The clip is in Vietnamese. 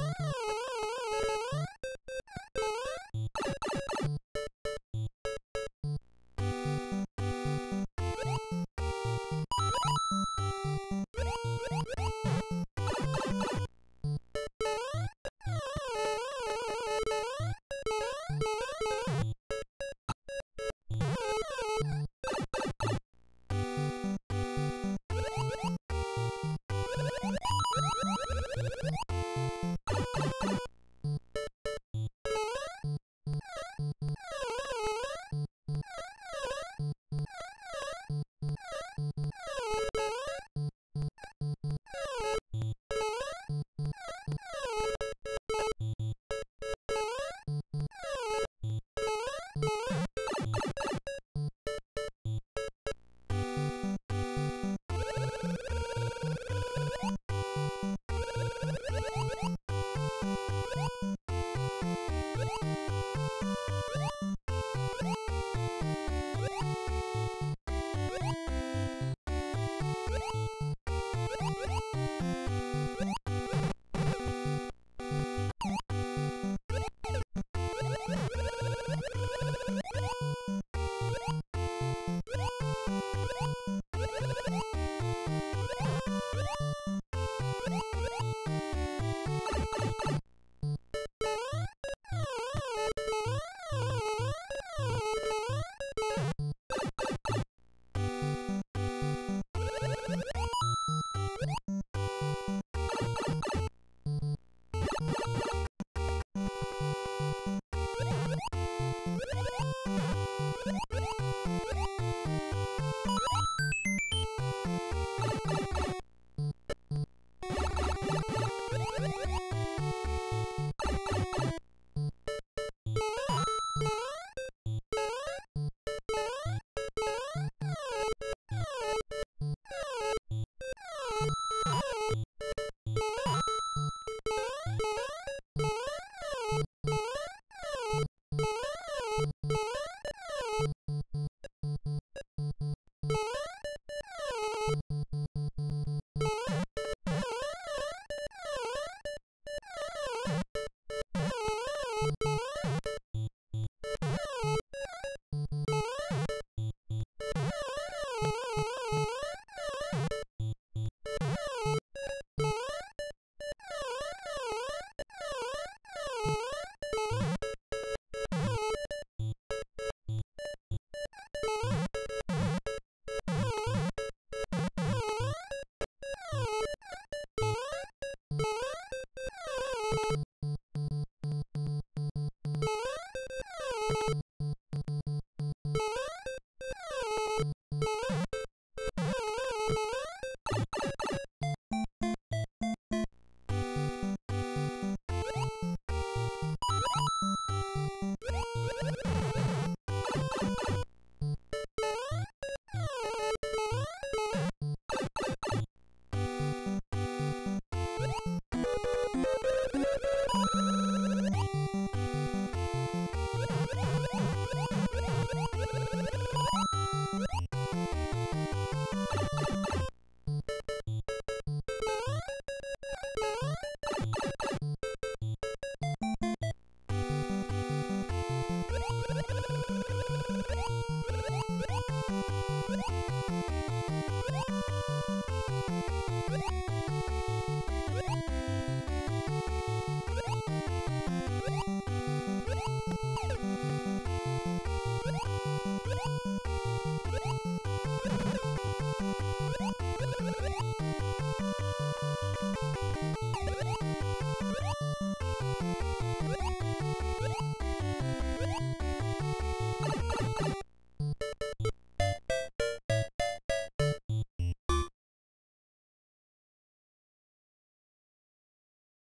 Oh! Thank パリパリパリ。You. うん。